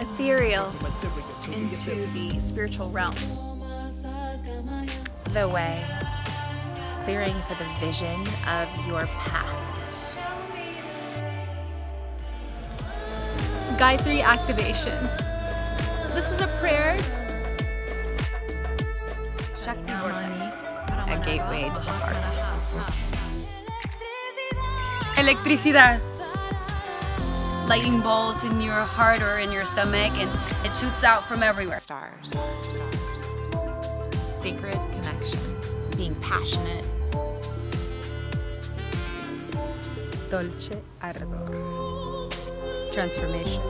ethereal into the spiritual realms. The way. Clearing for the vision of your path. Gayatri activation. This is a prayer. Shakti vortex. A gateway to the heart. Electricidad. Lightning bolts in your heart or in your stomach and it shoots out from everywhere. Stars. Sacred connection. Being passionate. Dolce ardor. Transformation.